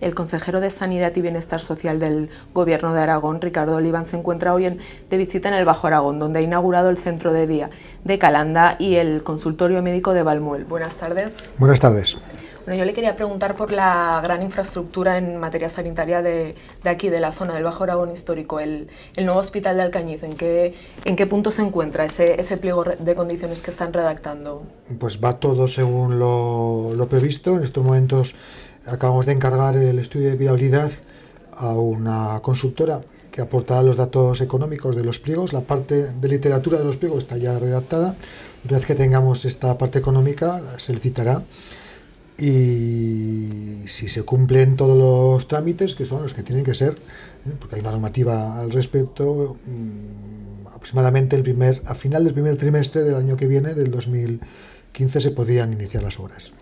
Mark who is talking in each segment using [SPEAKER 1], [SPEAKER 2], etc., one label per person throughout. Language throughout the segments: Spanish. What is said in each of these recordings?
[SPEAKER 1] El consejero de Sanidad y Bienestar Social del Gobierno de Aragón, Ricardo Oliván, se encuentra hoy de visita en el Bajo Aragón, donde ha inaugurado el centro de día de Calanda y el consultorio médico de Balmuel. Buenas tardes.
[SPEAKER 2] Buenas tardes.
[SPEAKER 1] Bueno, yo le quería preguntar por la gran infraestructura en materia sanitaria de, aquí, de la zona del Bajo Aragón histórico, el, nuevo hospital de Alcañiz. ¿En qué, en qué punto se encuentra ese, ese pliego de condiciones que están redactando?
[SPEAKER 2] Pues va todo según lo, lo previsto. En estos momentos acabamos de encargar el estudio de viabilidad a una consultora que aportará los datos económicos de los pliegos. La parte de literatura de los pliegos está ya redactada. Una vez que tengamos esta parte económica, se licitará. Y si se cumplen todos los trámites, que son los que tienen que ser, ¿eh? porque hay una normativa al respecto, mm, aproximadamente el primer, a final del primer trimestre del año que viene, del 2015, se podían iniciar las obras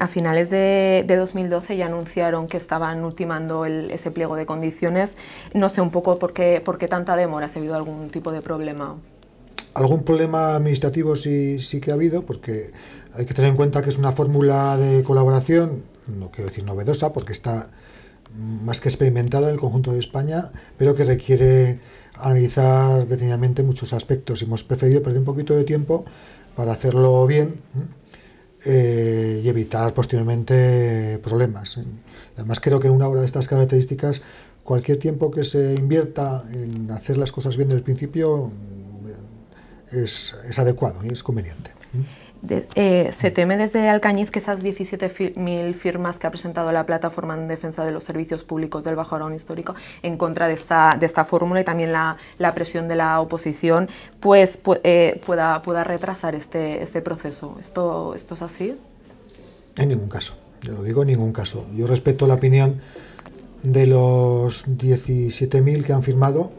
[SPEAKER 1] a finales de, 2012 ya anunciaron que estaban ultimando ese pliego de condiciones. No sé un poco por qué, tanta demora, ¿ha habido algún tipo de problema?
[SPEAKER 2] Algún problema administrativo sí, que ha habido, porque hay que tener en cuenta que es una fórmula de colaboración, no quiero decir novedosa, porque está más que experimentada en el conjunto de España, pero que requiere analizar detenidamente muchos aspectos. Hemos preferido perder un poquito de tiempo para hacerlo bien y evitar posteriormente problemas. Además creo que en una obra de estas características cualquier tiempo que se invierta en hacer las cosas bien desde el principio es, es adecuado y es conveniente.
[SPEAKER 1] Eh, se teme desde Alcañiz que esas 17.000 firmas que ha presentado la plataforma en defensa de los servicios públicos del Bajo Aragón histórico en contra de esta, de esta fórmula y también la, la presión de la oposición, pues eh, pueda, pueda retrasar este, este proceso. ¿Esto, ¿Esto es así?
[SPEAKER 2] En ningún caso, yo lo digo en ningún caso. Yo respeto la opinión de los 17.000 que han firmado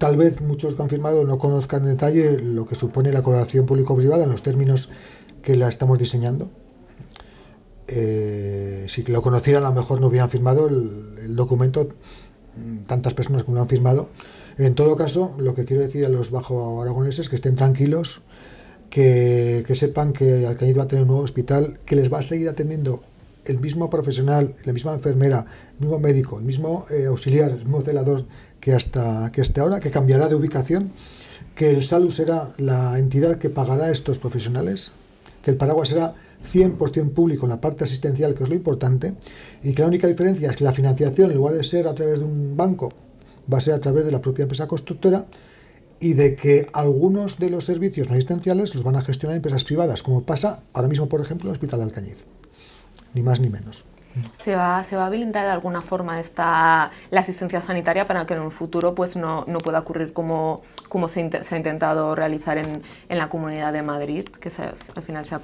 [SPEAKER 2] Tal vez muchos que han firmado no conozcan en detalle lo que supone la colaboración público-privada en los términos que la estamos diseñando. Eh, si lo conocieran, a lo mejor no hubieran firmado el, documento mm, tantas personas como lo han firmado. En todo caso, lo que quiero decir a los bajo aragoneses es que estén tranquilos, que, sepan que Alcañiz va a tener un nuevo hospital, que les va a seguir atendiendo el mismo profesional, la misma enfermera, el mismo médico, el mismo eh, auxiliar, el mismo celador que hasta, que hasta ahora, que cambiará de ubicación, que el SALU será la entidad que pagará a estos profesionales, que el paraguas será 100% público en la parte asistencial, que es lo importante, y que la única diferencia es que la financiación, en lugar de ser a través de un banco, va a ser a través de la propia empresa constructora, y de que algunos de los servicios no asistenciales los van a gestionar empresas privadas, como pasa ahora mismo, por ejemplo, en el Hospital de Alcañiz. Ni más ni menos.
[SPEAKER 1] ¿Se va, ¿Se va a blindar de alguna forma esta, la asistencia sanitaria para que en un futuro pues, no, no pueda ocurrir como, como se, se, ha intentado realizar en, en, la Comunidad de Madrid, que se, al final se,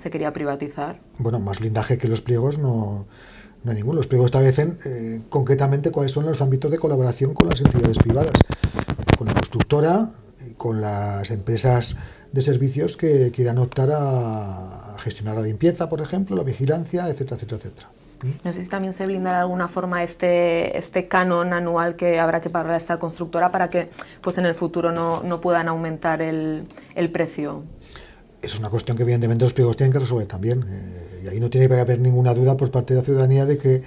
[SPEAKER 1] se, quería privatizar?
[SPEAKER 2] Bueno, más blindaje que los pliegos no, no hay ninguno. Los pliegos establecen eh, concretamente cuáles son los ámbitos de colaboración con las entidades privadas, con la constructora, con las empresas de servicios que quieran optar a, a gestionar la limpieza, por ejemplo, la vigilancia, etcétera, etcétera, etcétera.
[SPEAKER 1] No sé si también se blindará de alguna forma este, este canon anual que habrá que pagar a esta constructora para que pues en el futuro no, no puedan aumentar el, el, precio.
[SPEAKER 2] Es una cuestión que evidentemente los pliegos tienen que resolver también. Eh, y ahí no tiene que haber ninguna duda por parte de la ciudadanía de que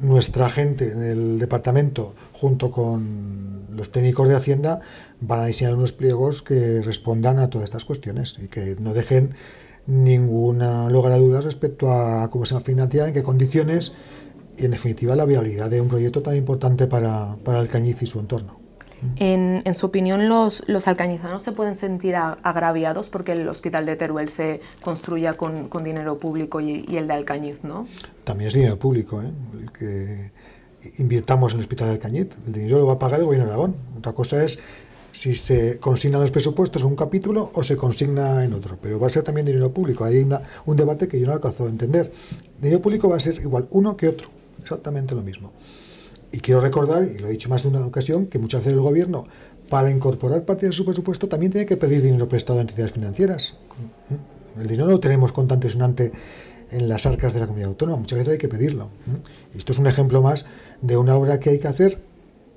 [SPEAKER 2] nuestra gente en el departamento, junto con los técnicos de Hacienda, van a diseñar unos pliegos que respondan a todas estas cuestiones y que no dejen ninguna lugar a dudas respecto a cómo se va a financiar, en qué condiciones y, en definitiva, la viabilidad de un proyecto tan importante para, para Alcañiz y su entorno.
[SPEAKER 1] En, en, su opinión, los, los, alcañizanos se pueden sentir agraviados porque el hospital de Teruel se construya con, con dinero público y, y, el de Alcañiz, ¿no?
[SPEAKER 2] También es dinero público, ¿eh? el que invirtamos en el hospital de Alcañiz. El dinero lo va a pagar el gobierno de Aragón. Otra cosa es si se consignan los presupuestos en un capítulo o se consigna en otro, pero va a ser también dinero público. Hay un debate que yo no alcanzo a entender. Dinero público va a ser igual uno que otro, exactamente lo mismo. Y quiero recordar, y lo he dicho más de una ocasión, que muchas veces el gobierno, para incorporar parte de su presupuesto, también tiene que pedir dinero prestado a entidades financieras. El dinero no lo tenemos contante sonante en las arcas de la comunidad autónoma, muchas veces hay que pedirlo. Esto es un ejemplo más de una obra que hay que hacer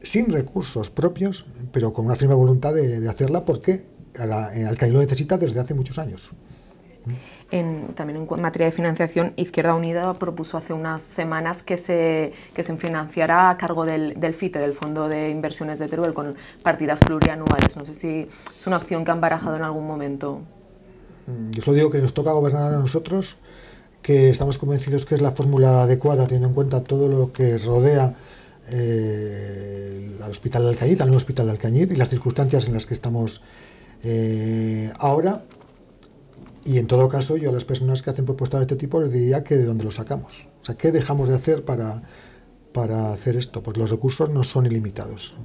[SPEAKER 2] sin recursos propios, pero con una firme voluntad de, hacerla porque Alcañiz lo necesita desde hace muchos años.
[SPEAKER 1] también en materia de financiación, Izquierda Unida propuso hace unas semanas que se, que se financiara a cargo del, del FITE, del Fondo de Inversiones de Teruel, con partidas plurianuales. No sé si es una opción que han barajado en algún momento.
[SPEAKER 2] Mm, yo solo digo que nos toca gobernar a nosotros, que estamos convencidos que es la fórmula adecuada, teniendo en cuenta todo lo que rodea eh, al Hospital de Alcañiz, al nuevo Hospital de Alcañiz y las circunstancias en las que estamos eh, ahora. Y en todo caso, yo a las personas que hacen propuestas de este tipo les diría que de dónde lo sacamos. O sea, ¿qué dejamos de hacer para, para hacer esto? Porque los recursos no son ilimitados.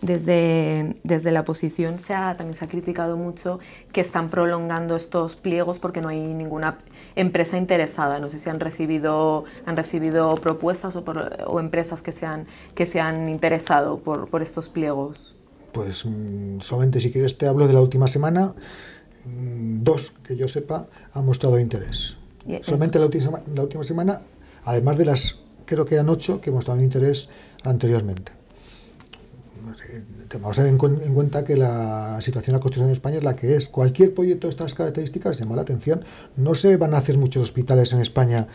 [SPEAKER 1] Desde, desde la oposición se ha, también se ha criticado mucho que están prolongando estos pliegos porque no hay ninguna empresa interesada. No sé si han recibido, han recibido propuestas o, o empresas que se han, que se han interesado por, por estos pliegos.
[SPEAKER 2] Pues mm, solamente si quieres te hablo de la última semana. Mm, dos, que yo sepa, han mostrado interés. Solamente la última, la última semana, además de las, creo que eran ocho, que mostraron interés anteriormente. Vamos a tener en cuenta que la situación de la construcción en España es la que es. Cualquier proyecto de estas características llama la atención. No se van a hacer muchos hospitales en España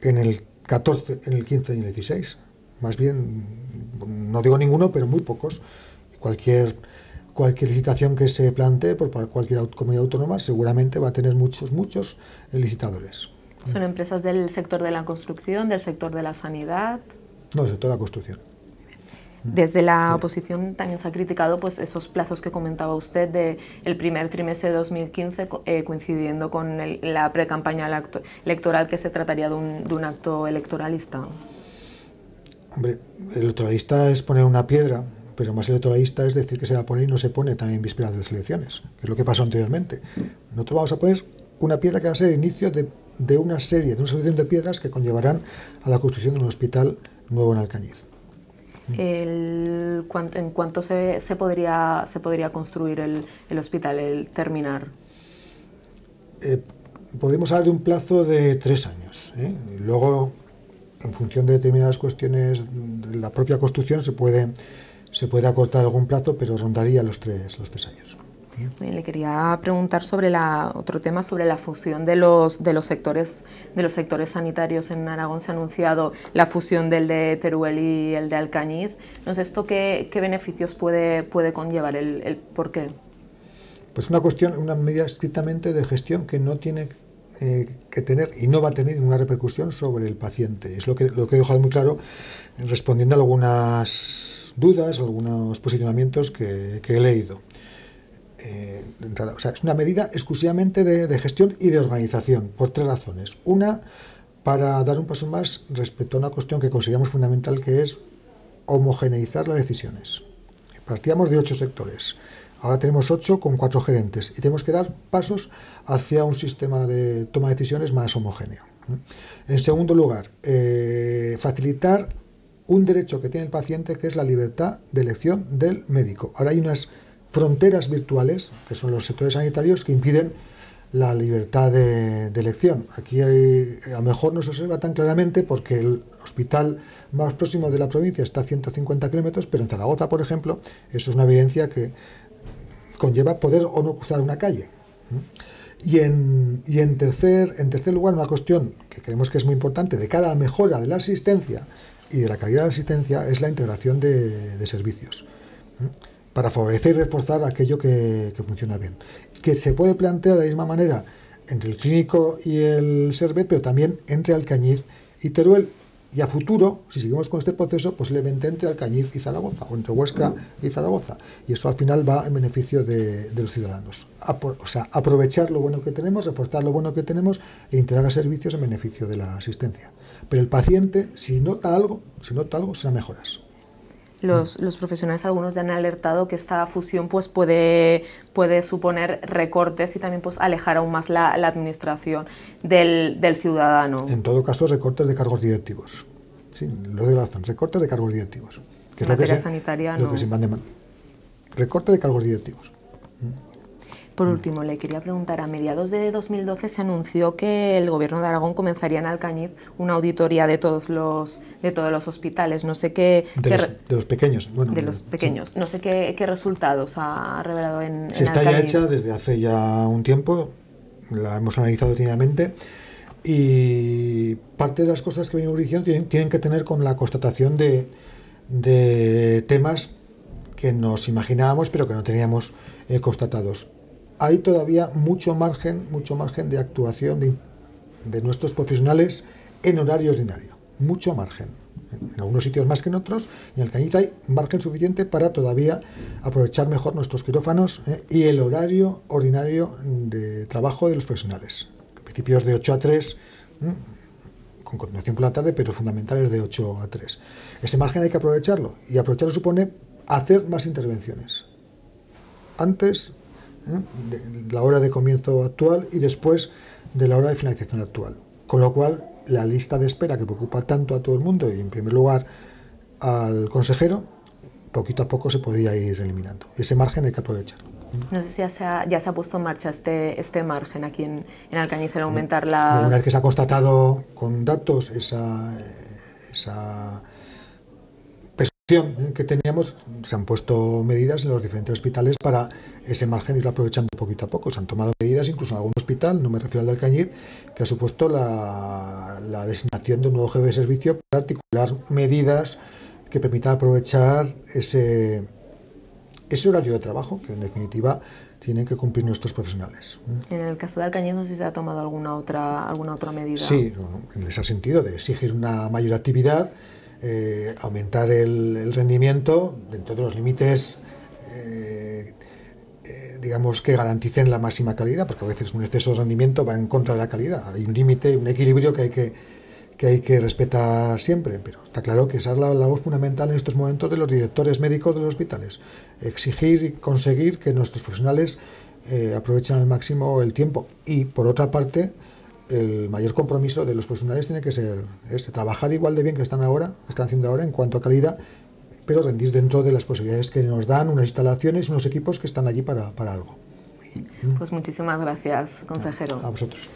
[SPEAKER 2] en el 14, en el 15 y en el 16. Más bien, no digo ninguno, pero muy pocos. Cualquier cualquier licitación que se plantee por cualquier comunidad autónoma seguramente va a tener muchos, muchos licitadores.
[SPEAKER 1] ¿Son empresas del sector de la construcción, del sector de la sanidad?
[SPEAKER 2] No, del sector de la construcción.
[SPEAKER 1] Desde la oposición también se ha criticado pues, esos plazos que comentaba usted de el primer trimestre de 2015 eh, coincidiendo con la pre-campaña electoral que se trataría de un, de un acto electoralista.
[SPEAKER 2] Hombre, electoralista es poner una piedra pero más electoralista es decir que se va a poner y no se pone también en vísperas de las elecciones, que es lo que pasó anteriormente. Nosotros vamos a poner una piedra que va a ser el inicio de, de una serie, de una solución de piedras que conllevarán a la construcción de un hospital nuevo en Alcañiz.
[SPEAKER 1] El, ¿En cuánto se, se, podría, se podría construir el, el hospital, el terminar?
[SPEAKER 2] Eh, podemos hablar de un plazo de tres años. ¿eh? Luego, en función de determinadas cuestiones de la propia construcción, se puede se puede acortar algún plazo, pero rondaría los tres, los tres años.
[SPEAKER 1] Le quería preguntar sobre la, otro tema sobre la fusión de los, de los sectores de los sectores sanitarios en Aragón. Se ha anunciado la fusión del de Teruel y el de Alcañiz. No esto qué, beneficios puede, conllevar, por qué.
[SPEAKER 2] Pues una cuestión, una medida estrictamente de gestión que no tiene eh, que tener y no va a tener ninguna repercusión sobre el paciente. Es lo que, lo que he dejado muy claro respondiendo a algunas dudas, algunos posicionamientos que, he leído. Eh, es una medida exclusivamente de, gestión y de organización, por tres razones. Una, para dar un paso más respecto a una cuestión que consideramos fundamental, que es homogeneizar las decisiones. Partíamos de ocho sectores. Ahora tenemos ocho con cuatro gerentes y tenemos que dar pasos hacia un sistema de toma de decisiones más homogéneo. En segundo lugar, eh, facilitar un derecho que tiene el paciente que es la libertad de elección del médico. Ahora hay unas fronteras virtuales, que son los sectores sanitarios, que impiden la libertad de, elección. Aquí a lo mejor no se observa tan claramente porque el hospital más próximo de la provincia está a 150 kilómetros, pero en Zaragoza, por ejemplo, eso es una evidencia que conlleva poder o no cruzar una calle. Y en, y en, tercer, en tercer lugar, una cuestión que creemos que es muy importante de cara a la mejora de la asistencia y de la calidad de la asistencia es la integración de, servicios para favorecer y reforzar aquello que, funciona bien. Que se puede plantear de la misma manera entre el clínico y el Servet, pero también entre Alcañiz y Teruel. Y a futuro, si seguimos con este proceso, posiblemente entre Alcañiz y Zaragoza, o entre Huesca y Zaragoza. Y eso al final va en beneficio de, los ciudadanos. o sea, aprovechar lo bueno que tenemos, reforzar lo bueno que tenemos e integrar servicios en beneficio de la asistencia. Pero el paciente, si nota algo, si nota algo, será mejoras.
[SPEAKER 1] Los, los, profesionales algunos ya han alertado que esta fusión pues puede, puede suponer recortes y también pues alejar aún más la, la administración del, del, ciudadano.
[SPEAKER 2] En todo caso, recortes de cargos directivos. Sí, lo de recortes de cargos directivos.
[SPEAKER 1] Que es lo que se, sanitaria
[SPEAKER 2] lo que se Recorte de cargos directivos.
[SPEAKER 1] Por mm. último, le quería preguntar, a mediados de 2012 se anunció que el Gobierno de Aragón comenzaría en Alcañiz una auditoría de todos los, de todos los hospitales. No sé qué...
[SPEAKER 2] De, los, pequeños. Bueno,
[SPEAKER 1] de los pequeños. No sé qué, resultados ha revelado en,
[SPEAKER 2] Se está ya hecha desde hace ya un tiempo. la hemos analizado detenidamente y parte de las cosas que viene en tienen, tienen que tener con la constatación de, de temas que nos imaginábamos pero que no teníamos eh, constatados. Hay todavía mucho margen, mucho margen de actuación de, nuestros profesionales en horario ordinario, mucho margen. En algunos sitios más que en otros, y en el Cañita hay margen suficiente para todavía aprovechar mejor nuestros quirófanos eh, y el horario ordinario de trabajo de los profesionales. Principios de 8 a 3, con continuación por la tarde, pero fundamentales de 8 a 3. Ese margen hay que aprovecharlo, y aprovecharlo supone hacer más intervenciones. Antes ¿eh? de la hora de comienzo actual y después de la hora de finalización actual. Con lo cual, la lista de espera que preocupa tanto a todo el mundo y en primer lugar al consejero, poquito a poco se podría ir eliminando. Ese margen hay que aprovechar.
[SPEAKER 1] No sé si ya se ha, ya se ha puesto en marcha este, este margen aquí en, en Alcañiz, aumentar la...
[SPEAKER 2] Una vez que se ha constatado con datos esa, esa que teníamos, se han puesto medidas en los diferentes hospitales para ese margen irlo aprovechando poquito a poco. Se han tomado medidas incluso en algún hospital, no me refiero al del Cañiz, que ha supuesto la, designación de un nuevo jefe de servicio para articular medidas que permitan aprovechar ese, ese horario de trabajo, que en definitiva tienen que cumplir nuestros profesionales.
[SPEAKER 1] En el caso de Alcañiz, no sé si se ha tomado alguna otra, alguna otra medida.
[SPEAKER 2] Sí, en ese sentido, de exigir una mayor actividad eh, aumentar el, rendimiento dentro de los límites, eh, eh, digamos, que garanticen la máxima calidad, porque a veces un exceso de rendimiento va en contra de la calidad. Hay un límite, un equilibrio que hay que, que hay que respetar siempre, pero está claro que esa es la labor fundamental en estos momentos de los directores médicos de los hospitales. Exigir y conseguir que nuestros profesionales aprovechen al máximo el tiempo. Y por otra parte, el mayor compromiso de los profesionales tiene que ser ese, trabajar igual de bien que están ahora, están haciendo ahora en cuanto a calidad, pero rendir dentro de las posibilidades que nos dan unas instalaciones unos equipos que están allí para, para algo.
[SPEAKER 1] Pues muchísimas gracias, consejero.
[SPEAKER 2] A vosotros.